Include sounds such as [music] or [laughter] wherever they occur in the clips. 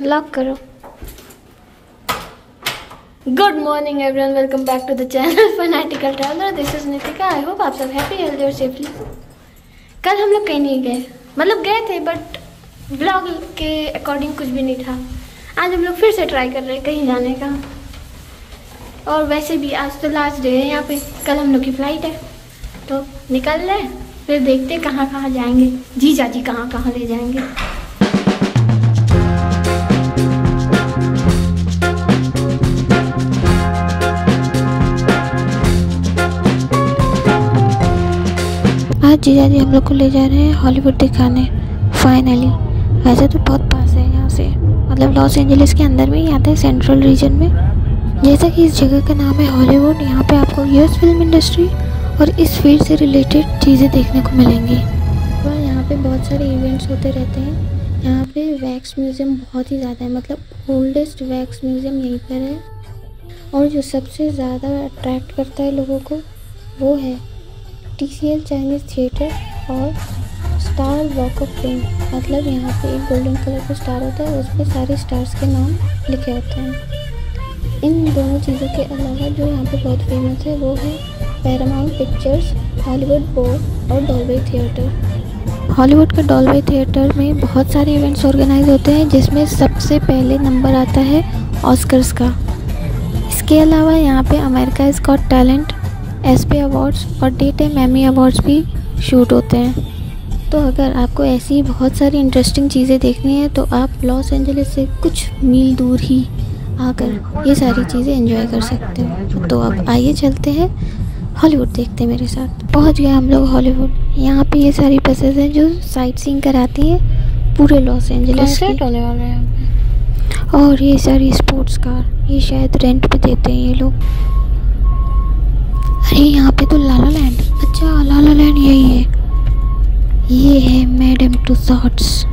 Lock करो। Good morning everyone welcome back to the channel fanatical traveller this is Nitika I hope आप सब happy healthy और safely कल हम लोग कहीं नहीं गए। मतलब गए थे बट ब्लॉग के अकॉर्डिंग कुछ भी नहीं था। आज हम लोग फिर से ट्राई कर रहे हैं कहीं जाने का। और वैसे भी आज तो लास्ट डे है, यहाँ पे कल हम लोग की फ़्लाइट है। तो निकल रहे फिर देखते कहाँ कहाँ जाएँगे। जी जाजी कहाँ कहाँ ले जाएँगे। आज जीजा जी हम लोग को ले जा रहे हैं हॉलीवुड दिखाने फाइनली वैसे तो बहुत पास है यहाँ से। मतलब लॉस एंजलिस के अंदर में ही आता है सेंट्रल रीजन में। जैसा कि इस जगह का नाम है हॉलीवुड, यहाँ पे आपको यूएस फ़िल्म इंडस्ट्री और इस फ़ील्ड से रिलेटेड चीज़ें देखने को मिलेंगी। और यहाँ पे बहुत सारे इवेंट्स होते रहते हैं। यहाँ पे वैक्स म्यूज़ियम बहुत ही ज़्यादा है मतलब ओल्डेस्ट वैक्स म्यूज़ियम यहीं पर है। और जो सबसे ज़्यादा अट्रैक्ट करता है लोगों को, वो है T C L Chinese Theatre और स्टार वॉक ऑफ़ फेम मतलब यहाँ पे एक गोल्डन कलर का स्टार होता है उस पर सारे स्टार्स के नाम लिखे होते हैं। इन दोनों चीज़ों के अलावा जो यहाँ पे बहुत फ़ेमस है, वो है पैरामाउंट पिक्चर्स हॉलीवुड बोर्ड और डॉलवे थिएटर हॉलीवुड के डॉलवे थिएटर में बहुत सारे इवेंट्स ऑर्गेनाइज होते हैं, जिसमें सबसे पहले नंबर आता है ऑस्कर्स का। इसके अलावा यहाँ पे America is Got Talent ESPY awards और डे टाइम एमी अवार्ड्स भी शूट होते हैं। तो अगर आपको ऐसी बहुत सारी इंटरेस्टिंग चीज़ें देखनी है तो आप लॉस एंजलिस से कुछ मील दूर ही आकर ये सारी चीज़ें एंजॉय कर सकते हो। तो अब आइए चलते हैं हॉलीवुड देखते हैं मेरे साथ। पहुँच गए हम लोग हॉलीवुड यहाँ पे ये सारी बसेस हैं जो साइट सीइंग कराती हैं पूरे लॉस एंजलिस की। होने वाला है। और ये सारी स्पोर्ट्स कार ये शायद रेंट पे देते हैं ये लोग। अरे, यहाँ पे तो लाला लैंड। अच्छा लाला लैंड यही है। ये है Madame Tussauds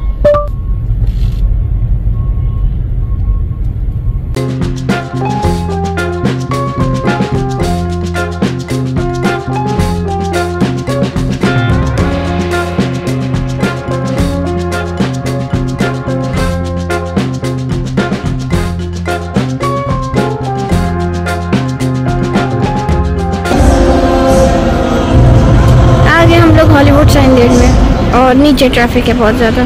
Hollywood sign में और नीचे ट्रैफ़िक है बहुत ज़्यादा।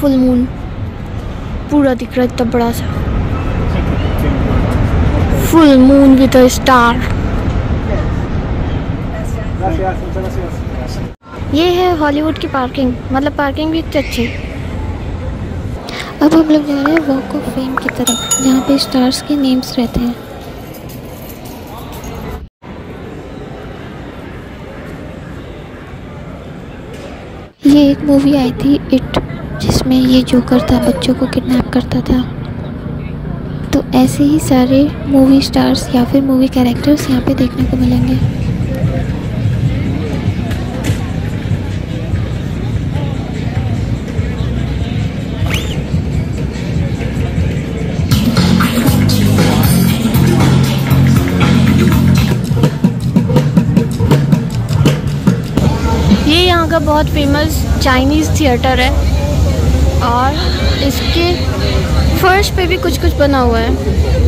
फुल मून पूरा दिख रहा है इतना बड़ा सा। Full moon with a star ये है हॉलीवुड की पार्किंग मतलब पार्किंग भी इतनी अच्छी। अब हम लोग जा रहे हैं वॉक ऑफ़ फेम की तरफ़, जहाँ पे स्टार्स के नेम्स रहते हैं। ये एक मूवी आई थी इट जिसमें ये जोकर था बच्चों को किडनैप करता था तो ऐसे ही सारे मूवी स्टार्स या फिर मूवी कैरेक्टर्स यहाँ पे देखने को मिलेंगे। ये यहाँ का बहुत फ़ेमस चाइनीज़ थिएटर है। और इसके फर्श पे भी कुछ कुछ बना हुआ है।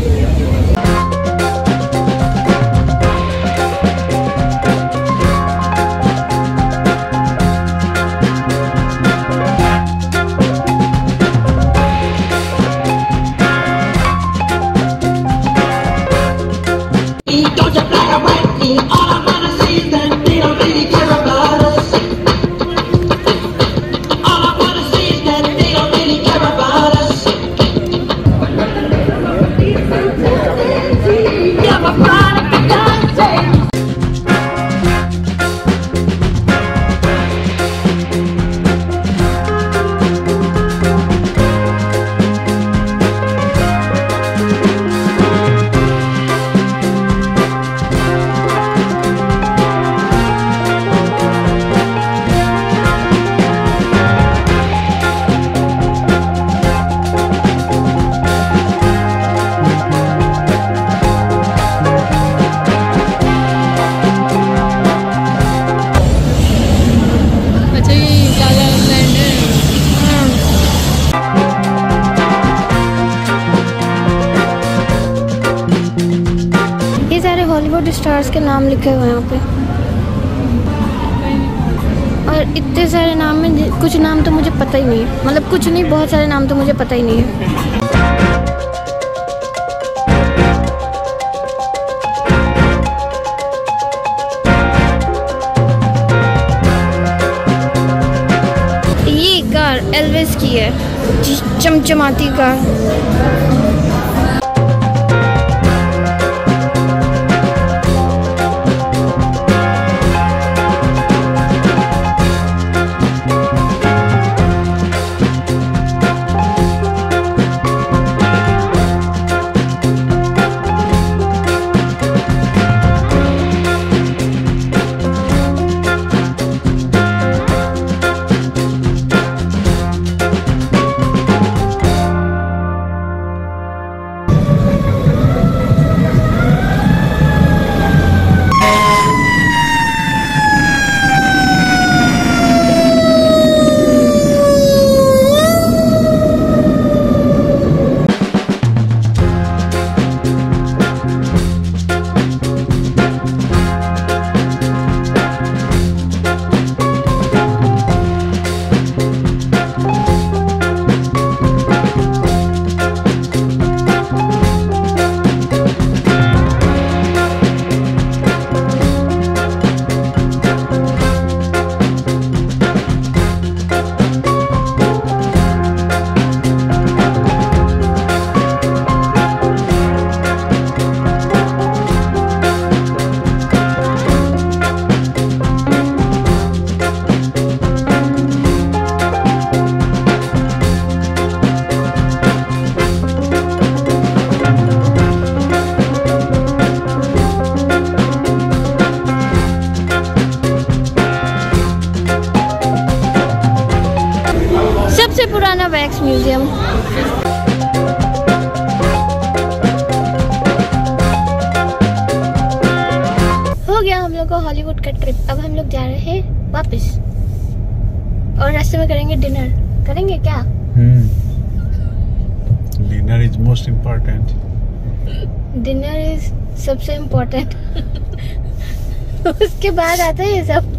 स्टार्स के नाम लिखे हुए हैं यहाँ पे। और इतने सारे नाम में कुछ नाम तो मुझे पता ही नहीं है। मतलब कुछ नहीं, बहुत सारे नाम तो मुझे पता ही नहीं है। ये कार एलवेस की है। चमचमाती कार। सबसे पुराना वैक्स म्यूज़ियम। हो गया हम लोग का हॉलीवुड का ट्रिप। अब हम लोग जा रहे हैं वापस। और रास्ते में करेंगे डिनर। करेंगे क्या? Hmm. Dinner is most important. Dinner is सबसे इम्पोर्टेंट। उसके बाद आता है ये सब।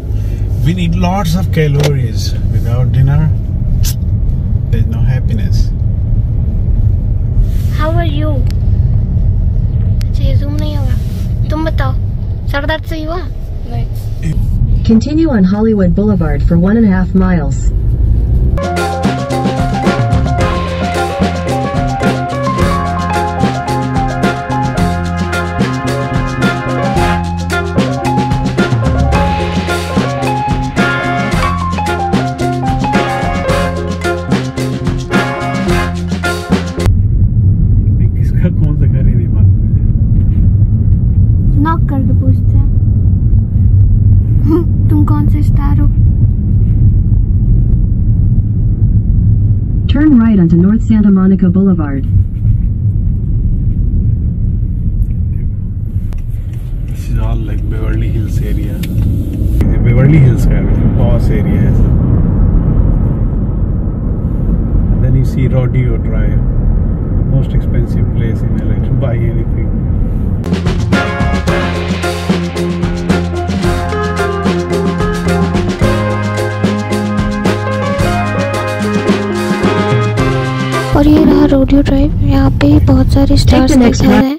We need lots of calories. Without dinner, there's no happiness. How are you अच्छा ये जूम नहीं होगा तुम बताओ सर दर्द सही हुआ Continue on Hollywood Boulevard for one and a half miles. Turn right onto North Santa Monica Boulevard. This is all like Beverly Hills area. Beverly Hills area, of boss area. And then you see Rodeo Drive, the most expensive place in LA to buy anything. ये रहा rodeo drive यहाँ पे बहुत सारे stars दिखा रहे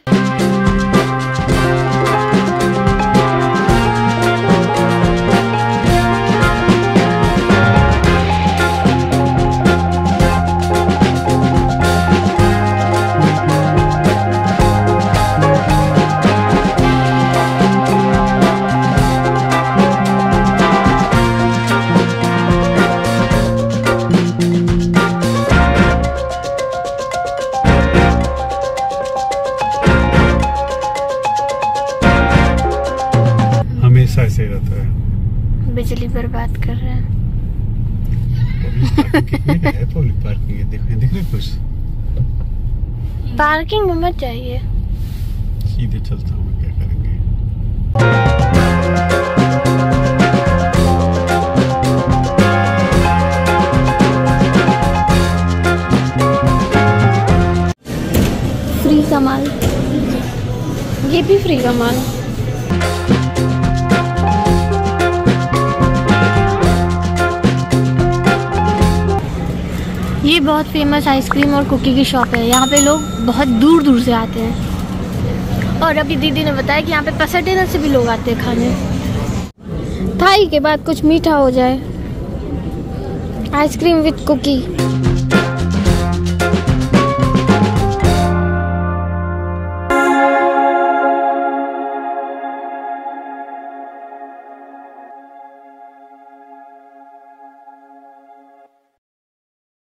बिजली बर्बाद कर रहे हैं। है [laughs] पार्किंग में मत जाइए। सीधे चलता हूँ क्या करेंगे? फ्री का माल। ये भी फ्री का माल। ये बहुत फ़ेमस आइसक्रीम और कुकी की शॉप है। यहाँ पे लोग बहुत दूर दूर से आते हैं। और अभी दीदी ने बताया कि यहाँ पे पसडेना से भी लोग आते हैं खाने। थाई के बाद कुछ मीठा हो जाए। Ice cream with cookie